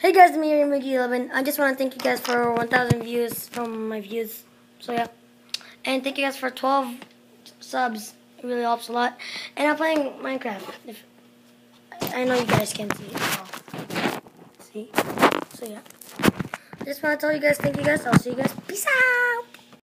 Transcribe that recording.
Hey guys, me here, Mickey11. I just want to thank you guys for 1,000 views from my views. So yeah. And thank you guys for 12 subs. It really helps a lot. And I'm playing Minecraft. If, I know you guys can see it. So. See? So yeah. I just want to tell you guys thank you guys. I'll see you guys. Peace out.